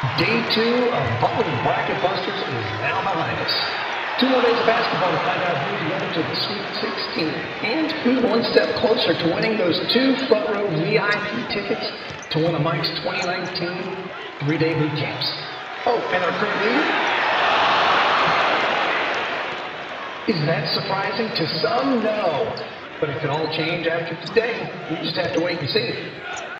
Day two of Butler Bracket Busters is now behind us. Two more days of basketball to find out who's going to the Sweet 16 and who's one step closer to winning those two front row VIP tickets to one of Mike's 2019 three-day boot camps. Oh, and our current leader? Is that surprising to some? No. But it could all change after today. We just have to wait and see.